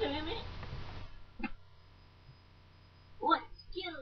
Let's go!